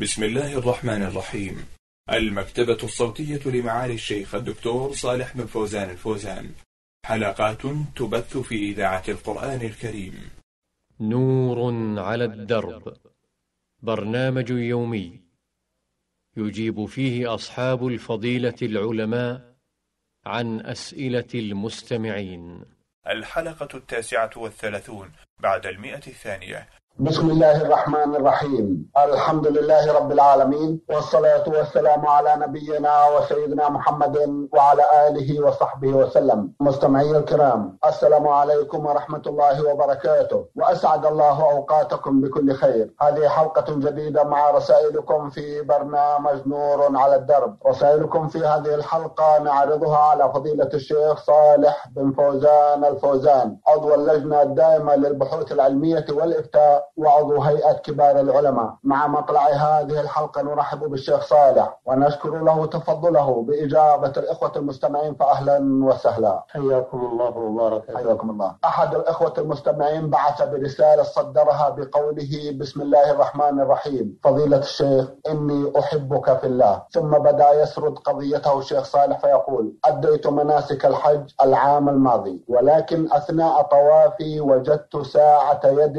بسم الله الرحمن الرحيم. المكتبة الصوتية لمعالي الشيخ الدكتور صالح بن فوزان الفوزان. حلقات تبث في إذاعة القرآن الكريم. نور على الدرب. برنامج يومي. يجيب فيه أصحاب الفضيلة العلماء عن أسئلة المستمعين. الحلقة التاسعة والثلاثون بعد المئة الثانية. بسم الله الرحمن الرحيم. الحمد لله رب العالمين والصلاة والسلام على نبينا وسيدنا محمد وعلى آله وصحبه وسلم. مستمعي الكرام السلام عليكم ورحمة الله وبركاته. وأسعد الله أوقاتكم بكل خير. هذه حلقة جديدة مع رسائلكم في برنامج نور على الدرب. رسائلكم في هذه الحلقة نعرضها على فضيلة الشيخ صالح بن فوزان الفوزان عضو اللجنة الدائمة للبحوث العلمية والإفتاء وعضو هيئة كبار العلماء. مع مطلع هذه الحلقة نرحب بالشيخ صالح ونشكر له تفضله بإجابة الإخوة المستمعين فأهلا وسهلا. حياكم الله وبارك. حياكم الله. أحد الإخوة المستمعين بعث برسالة صدرها بقوله بسم الله الرحمن الرحيم. فضيلة الشيخ إني أحبك في الله. ثم بدأ يسرد قضيته الشيخ صالح فيقول أديت مناسك الحج العام الماضي ولكن أثناء طوافي وجدت ساعة يد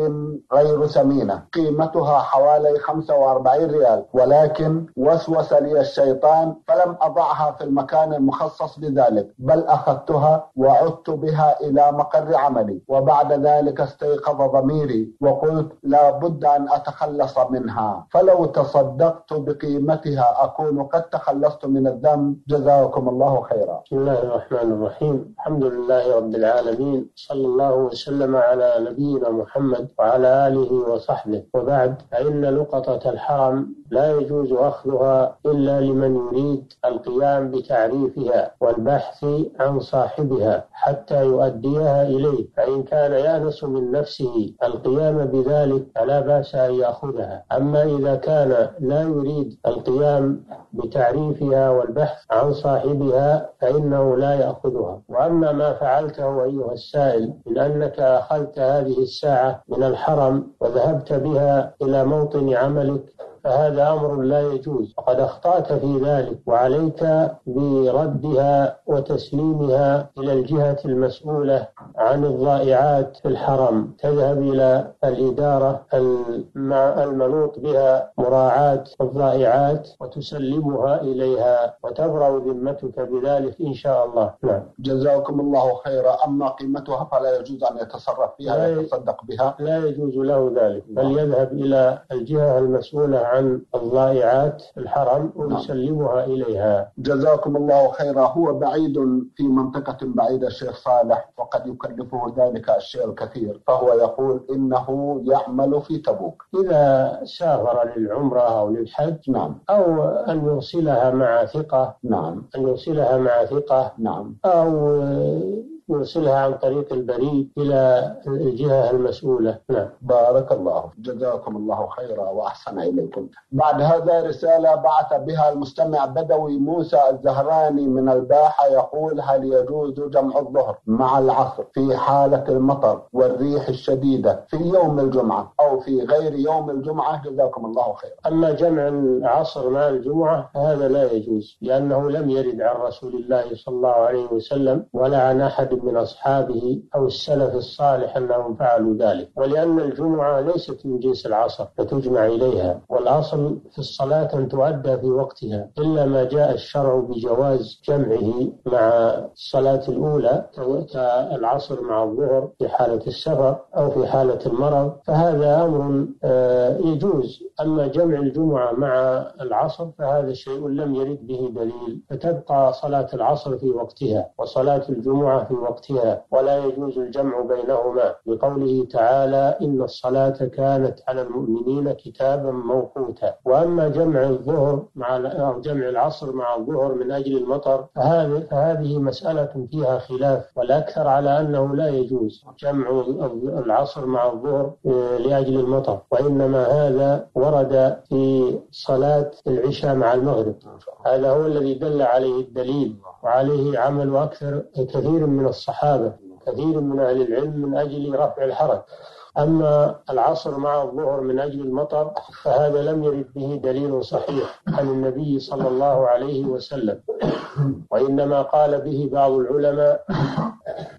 غير ثمينة قيمتها حوالي 45 ريال. ولكن وسوس لي الشيطان فلم أضعها في المكان المخصص لذلك بل أخذتها وعدت بها إلى مقر عملي. وبعد ذلك استيقظ ضميري وقلت لا بد أن أتخلص منها. فلو تصدقت بقيمتها أكون قد تخلصت من الذنب. جزاكم الله خيرا. بسم الله الرحمن الرحيم. الحمد لله رب العالمين. صلى الله وسلم على نبينا محمد وعلى آله وصحبه. وبعد فإن لقطة الحرم لا يجوز أخذها إلا لمن يريد القيام بتعريفها والبحث عن صاحبها حتى يؤديها إليه. فإن كان يأنس من نفسه القيام بذلك فلا بأس أن يأخذها. أما إذا كان لا يريد القيام بتعريفها والبحث عن صاحبها فإنه لا يأخذها. وأما ما فعلته أيها السائل من أنك أخذت هذه الساعة من الحرم وذهبت بها إلى موطن عملك فهذا أمر لا يجوز. وقد أخطأت في ذلك وعليك بردها وتسليمها إلى الجهة المسؤولة عن الضائعات في الحرم. تذهب إلى الإدارة المنوط بها مراعاة الضائعات وتسلمها إليها وتبرأ ذمتك بذلك إن شاء الله. نعم. جزاكم الله خيرا. أما قيمتها فلا يجوز أن يتصرف بها ويتصدق بها. لا يجوز له ذلك. بل يذهب إلى الجهة المسؤولة عن الضائعات الحرم ويسلمها إليها. جزاكم الله خيرا. هو بعيد في منطقة بعيدة الشيخ صالح وقد يكلفه ذلك الشيء الكثير. فهو يقول إنه يعمل في تبوك. إذا سافر للعمرة أو للحج نعم. أو أن يرسلها مع ثقة نعم. أن يرسلها مع ثقة نعم. أو يرسلها عن طريق البريد إلى الجهة المسؤولة. نعم. بارك الله جزاكم الله خيرا وأحسن إليكم. بعد هذا رسالة بعث بها المستمع بدوي موسى الزهراني من الباحة يقول هل يجوز جمع الظهر مع العصر في حالة المطر والريح الشديدة في يوم الجمعة أو في غير يوم الجمعة؟ جزاكم الله خيرا. أما جمع العصر مع الجمعة فهذا لا يجوز لأنه لم يرد عن رسول الله صلى الله عليه وسلم ولا عن أحد من أصحابه أو السلف الصالح أنهم فعلوا ذلك. ولأن الجمعة ليست من جنس العصر فتجمع إليها والأصل في الصلاة أن تؤدى في وقتها إلا ما جاء الشرع بجواز جمعه مع الصلاة الأولى كالعصر مع الظهر في حالة السفر أو في حالة المرض فهذا أمر يجوز. أما جمع الجمعة مع العصر فهذا شيء لم يرد به دليل فتبقى صلاة العصر في وقتها وصلاة الجمعة في وقتها ولا يجوز الجمع بينهما. لقوله تعالى إن الصلاة كانت على المؤمنين كتابا موقوتا. وأما جمع الظهر مع أو جمع العصر مع الظهر من أجل المطر فهذه مسألة فيها خلاف والأكثر على أنه لا يجوز جمع العصر مع الظهر لأجل المطر. وإنما هذا ورد في صلاة العشاء مع المغرب. هذا هو الذي دل عليه الدليل وعليه عمل أكثر كثير من الصحابة كثير من أهل العلم من أجل رفع الحرج. أما العصر مع الظهر من أجل المطر فهذا لم يرد به دليل صحيح عن النبي صلى الله عليه وسلم. وإنما قال به بعض العلماء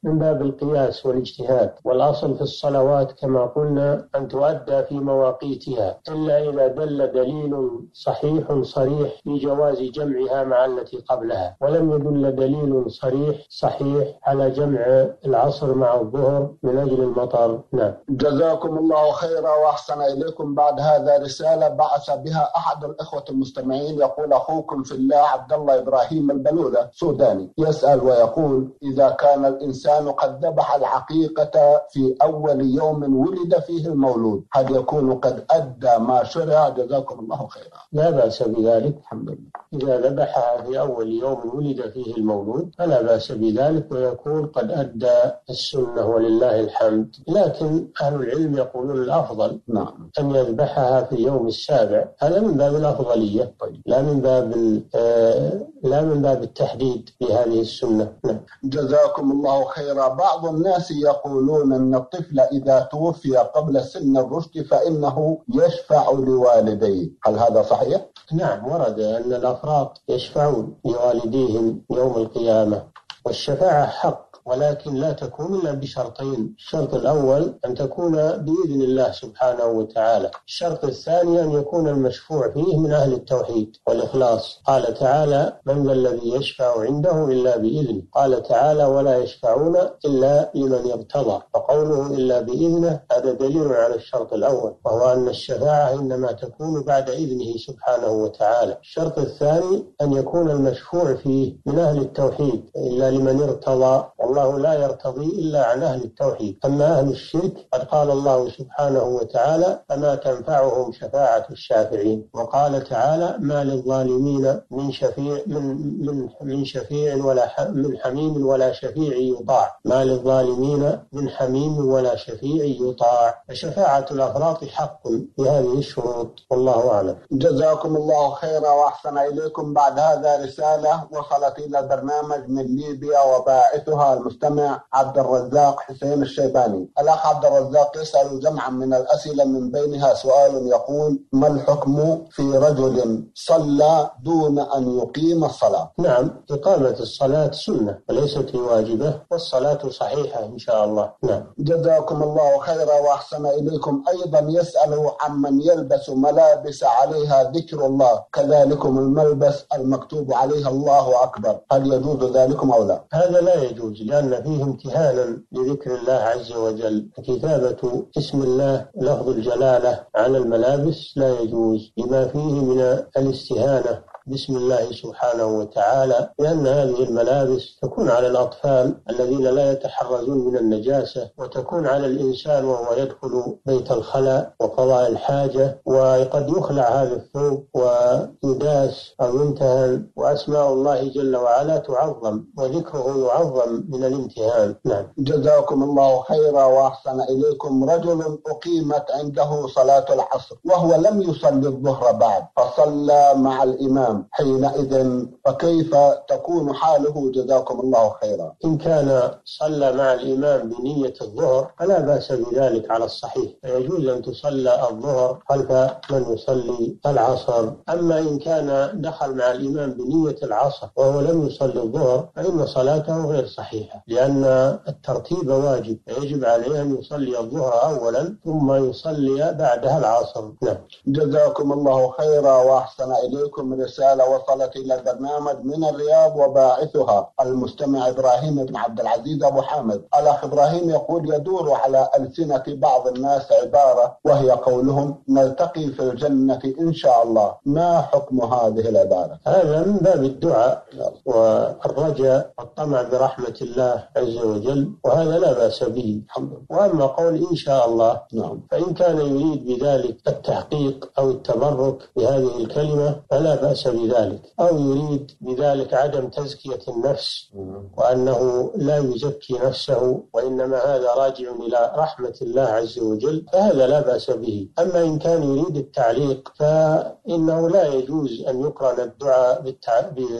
من باب القياس والاجتهاد والأصل في الصلوات كما قلنا أن تؤدى في مواقيتها إلا إذا دل دليل صحيح صريح في جواز جمعها مع التي قبلها ولم يدل دليل صريح صحيح على جمع العصر مع الظهر من أجل المطر. نعم. جزاكم الله خيرا وأحسن إليكم. بعد هذا رسالة بعث بها أحد الإخوة المستمعين يقول أخوكم في الله عبد الله إبراهيم البلولة سوداني. يسأل ويقول إذا كان الإنسان قد ذبح العقيقة في أول يوم ولد فيه المولود هل يكون قد أدى ما شرع؟ جزاكم الله خيرا. لا بأس بذلك الحمد لله. إذا ذبحها في أول يوم ولد فيه المولود فلا بأس بذلك ويكون قد أدى السنة ولله الحمد. لكن أهل العلم يقولون الأفضل نعم. أن يذبحها في اليوم السابع. هذا من باب الأفضلية. طيب. لا من باب آه، لا من باب التحديد لهذه السنة. نعم. جزاكم الله خيرا. بعض الناس يقولون أن الطفل إذا توفي قبل سن الرشد فإنه يشفع لوالديه. هل هذا صحيح؟ نعم ورد أن الأفراد يشفعون لوالديهم يوم القيامة والشفاعة حق. ولكن لا تكون إلا بشرطين. الشرط الأول أن تكون بإذن الله سبحانه وتعالى. الشرط الثاني أن يكون المشفوع فيه من أهل التوحيد والإخلاص. قال تعالى من ذا الذي يشفع عنده إلا بإذنه قال تعالى ولا يشفعون إلا لمن ارتضى فقوله إلا بإذنه هذا دليل على الشرط الأول وهو أن الشفاعة إنما تكون بعد إذنه سبحانه وتعالى. الشرط الثاني أن يكون المشفوع فيه من أهل التوحيد إلا لمن ارتضى. والله لا يرتضي إلا عن أهل التوحيد. أما أهل الشرك قد قال الله سبحانه وتعالى فما تنفعهم شفاعة الشافعين. وقال تعالى ما للظالمين من شفيع من من من شفيع ولا من حميم ولا شفيع يطاع. ما للظالمين من حميم ولا شفيع يطاع. فشفاعة الأفراط حق بهذه الشروط والله أعلم. جزاكم الله خيرا وأحسن إليكم. بعد هذا رسالة وصلت إلى البرنامج من ليبيا وباعثها المستمع عبد الرزاق حسين الشيباني. الأخ عبد الرزاق يسأل جمعا من الأسئلة من بينها سؤال يقول ما الحكم في رجل صلى دون أن يقيم الصلاة؟ نعم إقامة الصلاة سنة وليست واجبة والصلاة صحيحة إن شاء الله نعم جزاكم الله خيرا وأحسن إليكم أيضا يسأل عمن يلبس ملابس عليها ذكر الله كذلكم الملبس المكتوب عليها الله أكبر هل يجوز ذلكم أو لا؟ هذا لا يجوز لأن فيه امتهانا لذكر الله عز وجل. كتابة اسم الله لفظ الجلالة على الملابس لا يجوز. لما فيه من الاستهانة بسم الله سبحانه وتعالى لأن هذه الملابس تكون على الأطفال الذين لا يتحرزون من النجاسة وتكون على الإنسان وهو يدخل بيت الخلاء وقضاء الحاجة وقد يخلع هذا الثوب ويداس أو يمتهن وأسماء الله جل وعلا تعظم وذكره يعظم من الامتهان. نعم. جزاكم الله خيرا وأحسن إليكم. رجل أقيمت عنده صلاة العصر وهو لم يصلي الظهر بعد فصلى مع الامام حينئذ فكيف تكون حاله جزاكم الله خيرا؟ إن كان صلى مع الإمام بنية الظهر فلا بأس بذلك على الصحيح. فيجوز أن تصلى الظهر خلف من يصلي العصر. أما إن كان دخل مع الإمام بنية العصر وهو لم يصلي الظهر فإن صلاته غير صحيحة لأن الترتيب واجب. فيجب عليه أن يصلي الظهر أولا ثم يصلي بعدها العصر. نعم. جزاكم الله خيرا وأحسن إليكم رساله وصلت إلى البرنامج من الرياض وباعثها المستمع إبراهيم بن عبد العزيز أبو حامد. الأخ إبراهيم يقول يدور على ألسنة بعض الناس عبارة وهي قولهم نلتقي في الجنة إن شاء الله. ما حكم هذه العبارة؟ هذا من باب الدعاء والرجاء والطمع برحمة الله عز وجل وهذا لا بأس به وأما قول إن شاء الله نعم. فإن كان يريد بذلك التحقيق أو التبرك بهذه الكلمة فلا بأس بذلك. أو يريد بذلك عدم تزكية النفس وأنه لا يزكي نفسه وإنما هذا راجع إلى رحمة الله عز وجل فهذا لا بأس به. أما إن كان يريد التعليق فإنه لا يجوز أن يقرن الدعاء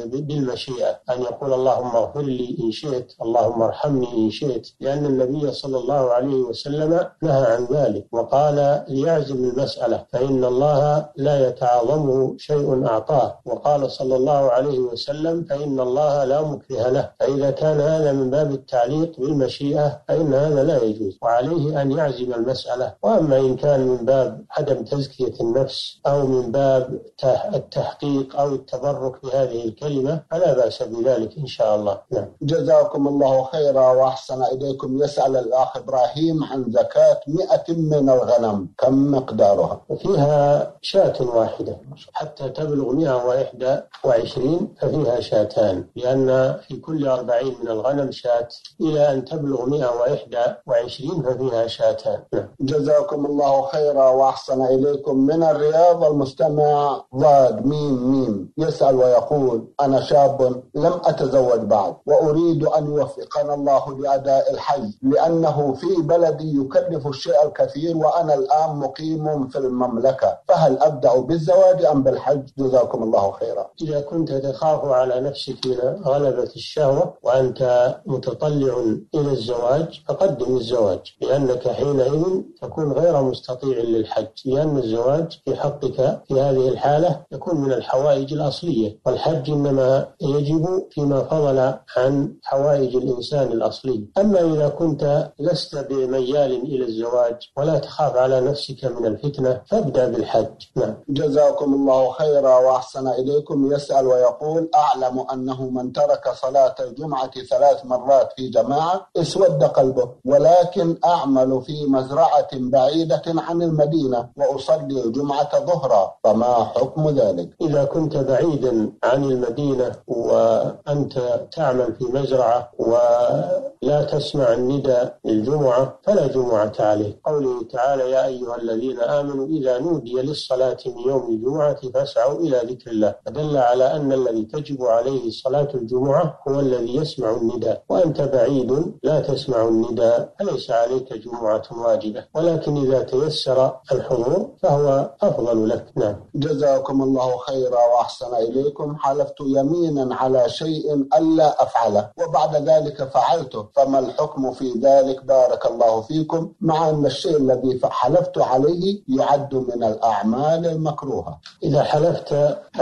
بالمشيئة. أن يقول اللهم اغفر لي إن شئت اللهم ارحمني إن شئت. لأن النبي صلى الله عليه وسلم نهى عن ذلك وقال ليعزم المسألة فإن الله لا يتعاظمه شيء أعطاه. وقال صلى الله عليه وسلم فإن الله لا مكره له فإذا كان هذا من باب التعليق بالمشيئة فإن هذا لا يجوز وعليه أن يعزم المسألة. وأما إن كان من باب عدم تزكية النفس أو من باب التحقيق أو التبرك بهذه الكلمة فلا بأس بذلك إن شاء الله. نعم. جزاكم الله خيرا وأحسن إليكم. يسأل الأخ إبراهيم عن زكاة مئة من الغنم كم مقدارها؟ فيها شاة واحدة حتى تبلغ 121 ففيها شاتان لأن في كل أربعين من الغنم شاة إلى أن تبلغ 121 ففيها شاتان. نعم. جزاكم الله خيرا وأحسن إليكم. من الرياض المستمع ضاد ميم ميم. يسأل ويقول أنا شاب لم أتزوج بعد وأريد أن يوفقنا الله لأداء الحج لأنه في بلدي يكلف الشيء الكثير وأنا الآن مقيم في المملكة. فهل أبدأ بالزواج أم بالحج؟ جزاكم الله خيرا. إذا كنت تخاف على نفسك من غلبة الشهوة وأنت متطلع إلى الزواج فقدم الزواج لأنك حينئذ تكون غير مستطيع للحج لأن الزواج في حقك في هذه الحالة يكون من الحوائج الأصلية. والحج إنما يجب فيما فضل عن حوائج الإنسان الأصلي. أما إذا كنت لست بميال إلى الزواج ولا تخاف على نفسك من الفتنة فابدأ بالحج. نعم. جزاكم الله خيرا وأحسن إليكم يسأل ويقول أعلم أنه من ترك صلاة الجمعة ثلاث مرات في جماعة اسود قلبه ولكن أعمل في مزرعة بعيدة عن المدينة وأصلي الجمعة ظهرا فما حكم ذلك؟ إذا كنت بعيدا عن المدينة وأنت تعمل في مزرعة ولا تسمع النداء للجمعة فلا جمعة عليك. قوله تعالى يا أيها الذين آمنوا إذا نودي للصلاة من يوم الجمعة فاسعوا إلى ذكر الله فدل على أن الذي تجب عليه صلاة الجمعة هو الذي يسمع النداء. وأنت بعيد لا تسمع النداء. فليس عليك جمعة واجبة. ولكن إذا تيسر الحضور فهو أفضل لك. نعم. جزاكم الله خيرا وأحسن إليكم. حلفت يمينا على شيء ألا أفعله. وبعد ذلك فعلته. فما الحكم في ذلك؟ بارك الله فيكم. مع أن الشيء الذي حلفت عليه يعد من الأعمال المكروهة. إذا حلفت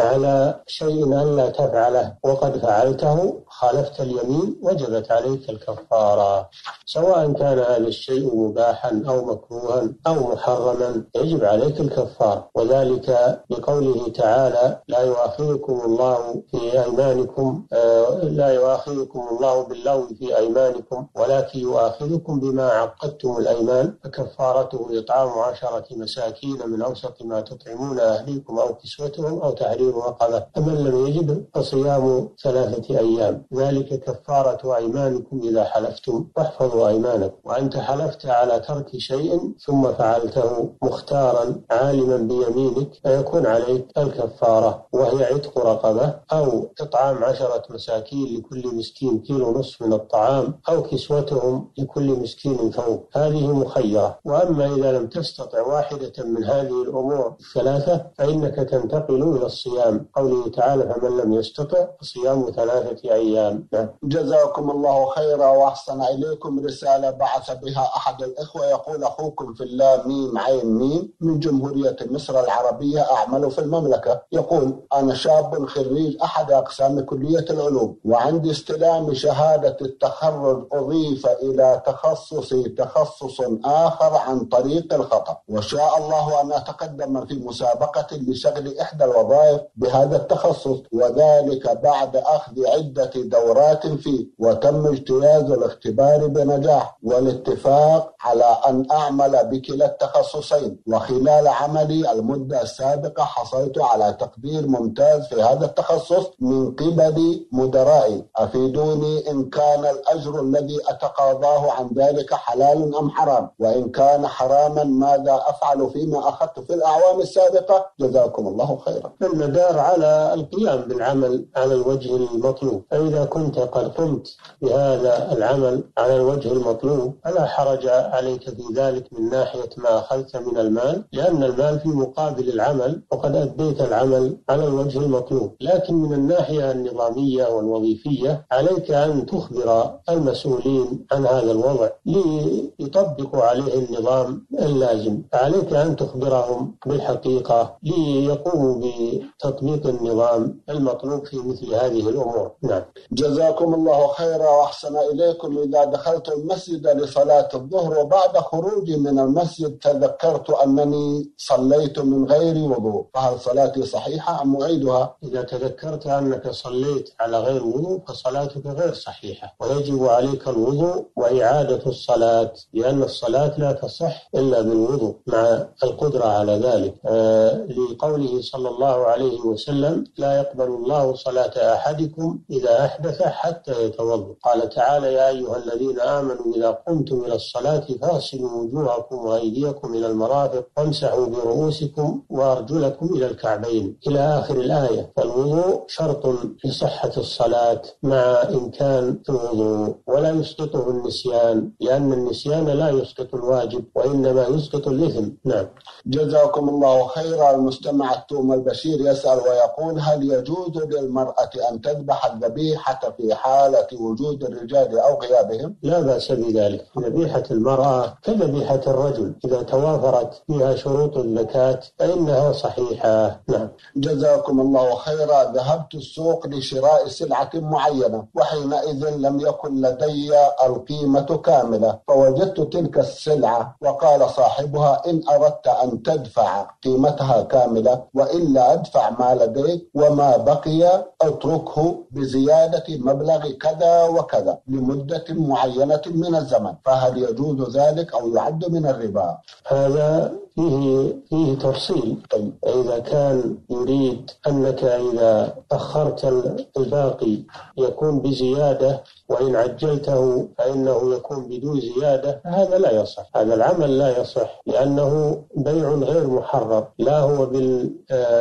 على شيء ألا تفعله وقد فعلته خالفت اليمين وجبت عليك الكفارة سواء كان هذا الشيء مباحا أو مكروها أو محرما يجب عليك الكفارة. وذلك لقوله تعالى لا يؤاخذكم الله في أيمانكم آه، لا يؤاخذكم الله باللغو في أيمانكم ولكن يؤاخذكم بما عقدتم الأيمان فكفارته إطعام عشرة مساكين من أوسط ما تطعمون أهليكم أو كسوتهم أو تحرير رقبة. فمن لم يجد فصيام ثلاثة أيام. ذلك كفارة أيمانكم إذا حلفتم. واحفظوا أيمانكم. وأنت حلفت على ترك شيء ثم فعلته مختارا عالما بيمينك فيكون عليك الكفارة وهي عتق رقبة أو إطعام عشرة مساكين لكل مسكين كيلو نصف من الطعام أو كسوتهم لكل مسكين فوق. هذه مخيرة. وأما إذا لم تستطع واحدة من هذه الأمور الثلاثة فإنك تنتقل إلى الصيام. قوله تعالى فمن لم يستطع فصيام ثلاثة أيام. نعم. جزاكم الله خيرا وأحسن إليكم رسالة بعث بها أحد الإخوة يقول أخوكم في الله ميم عين ميم من جمهورية مصر العربية أعمل في المملكة يقول أنا شاب خريج أحد أقسام كلية العلوم وعندي استلام شهادة التخرج أضيف إلى تخصصي تخصص آخر عن طريق الخطأ وشاء الله أن أتقدم في مسابقة لشغل إحدى الوظائف بهذا التخصص وذلك بعد أخذ عدة دورات فيه وتم اجتياز الاختبار بنجاح والاتفاق على أن أعمل بكلا التخصصين. وخلال عملي المدة السابقة حصلت على تقدير ممتاز في هذا التخصص من قبل مدرائي. أفيدوني إن كان الأجر الذي أتقاضاه عن ذلك حلال أم حرام؟ وإن كان حراما ماذا أفعل فيما أخذت في الأعوام السابقة؟ جزاكم الله خيرا. المدار على القيام بالعمل على الوجه المطلوب. فإذا إذا كنت قد قمت بهذا العمل على الوجه المطلوب فلا حرج عليك في ذلك من ناحية ما أخذت من المال لأن المال في مقابل العمل وقد أديت العمل على الوجه المطلوب. لكن من الناحية النظامية والوظيفية عليك أن تخبر المسؤولين عن هذا الوضع ليطبقوا عليه النظام اللازم. فعليك أن تخبرهم بالحقيقة ليقوموا بتطبيق النظام المطلوب في مثل هذه الأمور. نعم. جزاكم الله خيرا وأحسن إليكم. إذا دخلت المسجد لصلاة الظهر وبعد خروجي من المسجد تذكرت أنني صليت من غير وضوء. فهل صلاتي صحيحة أم أعيدها؟ إذا تذكرت أنك صليت على غير وضوء فصلاتك غير صحيحة. ويجب عليك الوضوء وإعادة الصلاة لأن الصلاة لا تصح إلا بالوضوء مع القدرة على ذلك. آه لقوله صلى الله عليه وسلم لا يقبل الله صلاة أحدكم إذا أحدث حتى يتوضأ. قال تعالى يا أيها الذين آمنوا إذا قمتم إلى الصلاة فاغسلوا وجوهكم وأيديكم إلى المرافق وامسحوا برؤوسكم وأرجلكم إلى الكعبين. إلى آخر الآية فالوضوء شرط لصحة الصلاة مع إمكان الوضوء ولا يسقطه النسيان لأن النسيان لا يسقط الواجب وإنما يسقط الإثم. نعم. جزاكم الله خيرا. المستمع التوم البشير يسأل ويقول هل يجوز للمرأة أن تذبح الذبيحة في حالة وجود الرجال أو غيابهم؟ لا بأس بذلك. ذبيحة المرأة كذبيحة الرجل. إذا توافرت فيها شروط الزكاة فإنها صحيحة. نعم. جزاكم الله خيرا. ذهبت السوق لشراء سلعة معينة وحينئذ لم يكن لدي القيمة كاملة فوجدت تلك السلعة وقال صاحبها إن أردت أن تدفع قيمتها كاملة وإلا أدفع ما لديك وما بقي أتركه بزيادة مبلغ كذا وكذا لمدة معينة من الزمن فهل يجوز ذلك أو يعد من الربا؟ هذا فيه فيه تفصيل. طيب إذا كان يريد أنك إذا أخرت الباقي يكون بزيادة وإن عجلته فإنه يكون بدون زيادة هذا لا يصح. هذا العمل لا يصح لأنه بيع غير محرر لا هو بال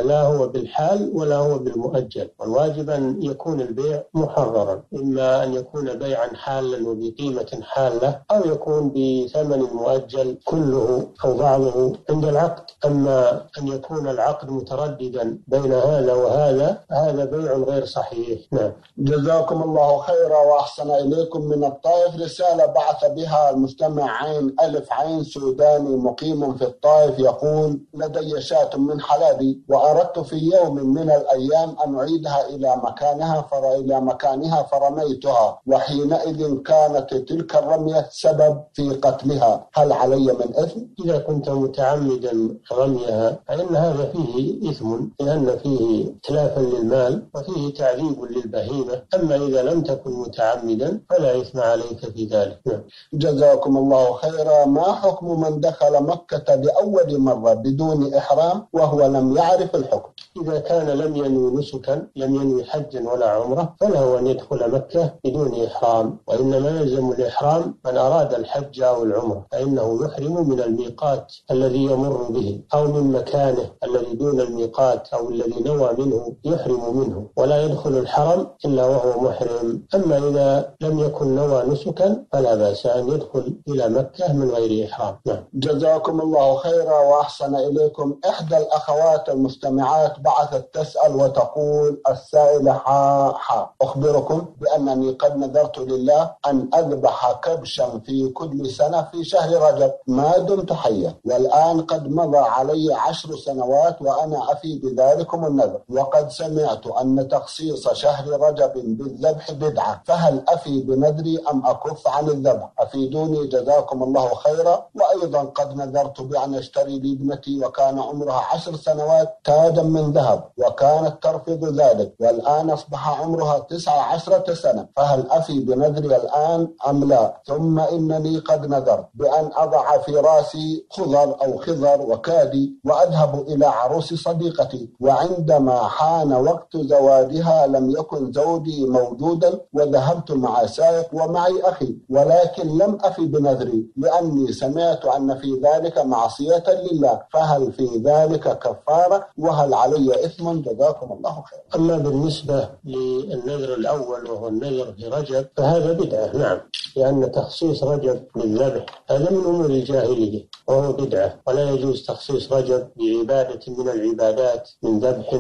لا هو بالحال ولا هو بالمؤجل. والواجب أن يكون البيع محررا إما أن يكون بيعا حالا وبقيمة حالة أو يكون بثمن مؤجل كله أو بعضه عند العقد. أما أن يكون العقد مترددا بين هذا وهذا هذا بيع غير صحيح. نعم. جزاكم الله خيرا وأحسن إليكم من الطائف. رسالة بعث بها المستمع عين ألف عين سوداني مقيم في الطائف يقول لدي شاة من حلالي وأردت في يوم من الأيام أن أعيدها إلى مكانها فر إلى مكانها فرميتها وحينئذ كانت تلك الرمية سبب في قتلها. هل علي من إثم؟ إذا كنت متعمدا رميها فإن هذا فيه إثم لأن فيه تلافا للمال وفيه تعذيب للبهيمة. أما إذا لم تكن متعمدا فلا إثم عليك في ذلك. نعم. جزاكم الله خيرا. ما حكم من دخل مكة لأول مرة بدون إحرام وهو لم يعرف الحكم؟ إذا كان لم ينوي نسكا لم ينوي حجا ولا عمرة فله أن يدخل مكة بدون إحرام وإنما يلزم الإحرام من أراد الحج أو العمرة فإنه يحرم من الميقات الذي يمر به أو من مكانه الذي دون الميقات أو الذي نوى منه يحرم منه ولا يدخل الحرم إلا وهو محرم. أما إذا لم يكن نوى نسكا فلا بأس أن يدخل إلى مكة من غير إحرام. نعم. جزاكم الله خيرا وأحسن إليكم. إحدى الأخوات المستمعات بعثت تسأل وتقول السائلة حا حا أخبركم بأنني قد نذرت لله أن أذبح كبشا في كل سنة في شهر رجب. ما دمت حيا والآن قد مضى علي عشر سنوات وأنا أفي بذلكم النذر. وقد سمعت أن تخصيص شهر رجب بالذبح بدعة. فهل أفي بنذري أم أكف عن الذبح؟ أفيدوني جزاكم الله خيرا. وأيضا قد نذرت بأن أشتري لابنتي وكان عمرها عشر سنوات تاجا من ذهب وكانت ترفض ذلك والآن أصبح عمرها تسعة عشرة سنة. فهل أفي بنذري الآن أم لا؟ ثم إنني قد نذرت بأن أضع في رأسي خضر أو خضر وكادي وأذهب إلى عروس صديقتي. وعندما حان وقت زواجها لم يكن زوجي موجودا وذهبت مع سائق ومعي أخي. ولكن لم أفي بنذري لأني سمعت أن في ذلك معصية لله. فهل في ذلك كفارة؟ وهل علي إثم؟ جزاكم الله خيرا. أما بالنسبة للنذر النذر الأول وهو النذر في رجب فهذا بدعة نعم. لأن تخصيص رجب بالذبح هذا من أمور الجاهلية وهو بدعة. ولا يجوز تخصيص رجب بعبادة من العبادات من ذبح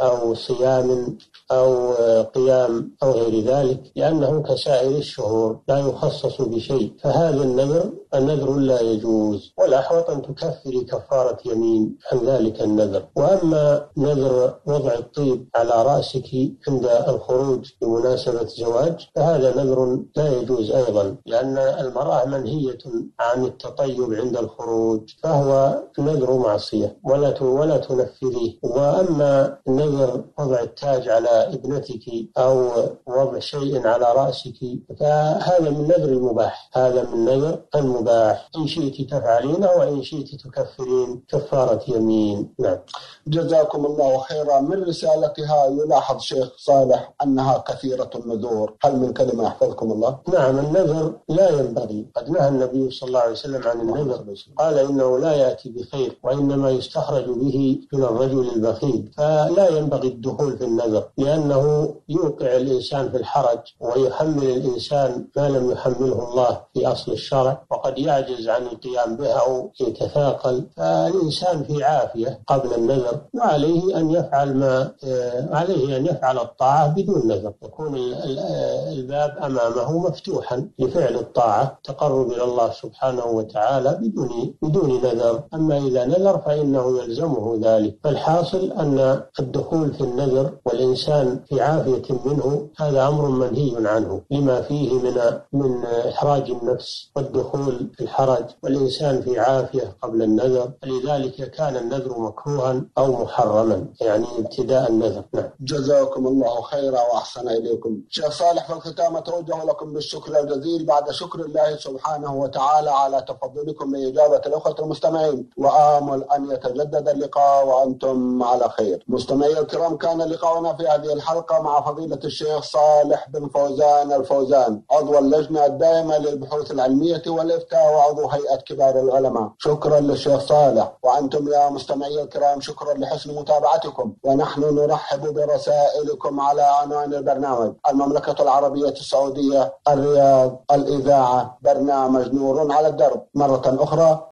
أو صيام أو قيام أو غير ذلك لأنه كسائر الشهور لا يخصص بشيء. فهذا النذر النذر لا يجوز. والأحوط أن تكفري كفارة يمين عن ذلك النذر. وأما نذر وضع الطيب على رأسك عند الخروج بمناسبة زواج فهذا نذر لا يجوز أيضا لأن المرأة منهية عن التطيب عند الخروج فهو نذر معصية ولا ولا تنفذيه وأما نذر وضع التاج على ابنتك أو وضع شيء على رأسك فهذا من نذر المباح. هذا من نذر المباح. إن شئت تفعلينه وإن شئت تكفرين كفارة يمين. نعم. جزاكم الله خيرا. من رسالتها يلاحظ شيخ صالح أنها كثيرة النذور. هل من كلمة يحفظكم الله؟ نعم النذر لا ينبغي. قد نهى النبي صلى الله عليه وسلم عن النذر. قال إنه لا يأتي بخير وإنما يستخرج به من الرجل البخيل. فلا ينبغي الدخول في النذر لأنه يوقع الإنسان في الحرج ويحمل الإنسان ما لم يحمله الله في أصل الشرع وقد يعجز عن القيام به أو يتثاقل. فالإنسان في عافية قبل النذر وعليه أن يفعل ما آه، عليه أن يفعل الطاعة بدون نذر. يكون الباب أمامه مفتوحا لفعل الطاعة تقرب إلى الله سبحانه وتعالى بدون بدون نذر. أما إذا نذر فإنه يلزمه ذلك. فالحاصل أن الدخول في النذر والإنسان في عافية منه هذا أمر منهي عنه لما فيه من من إحراج النفس والدخول في الحرج والإنسان في عافية قبل النذر. لذلك كان النذر مكروها أو محرما يعني ابتداء النذر. نعم. جزاكم الله خيرا وأحسن إليكم. شيخ صالح في الختام أتوجه لكم بالشكر الجزيل. بعد شكر الله سبحانه وتعالى على تفضلكم بإجابة الأخوة المستمعين. وآمل أن يتجدد اللقاء وأنتم على خير. مستمعي الكرام كان لقاؤنا في هذه الحلقة مع فضيلة الشيخ صالح بن فوزان الفوزان عضو اللجنة الدائمة للبحوث العلمية والإفتاء وعضو هيئة كبار العلماء. شكرا للشيخ صالح. وأنتم يا مستمعي الكرام شكرا لحسن متابعتكم. ونحن نرحب برسائلكم على عنوان البرنامج. المملكة العربية السعودية الرياض الإذاعة برنامج نور على الدرب. مرة أخرى